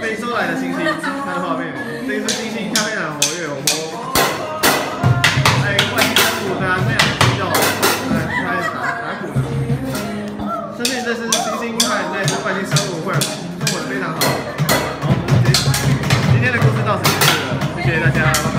被收来的星星看画面这一只星星它非常活跃我还有外星生物的急躁大下的相信这是星星看那是外星生物会生活的非常好。好我们今天的故事到此结束了谢谢大家。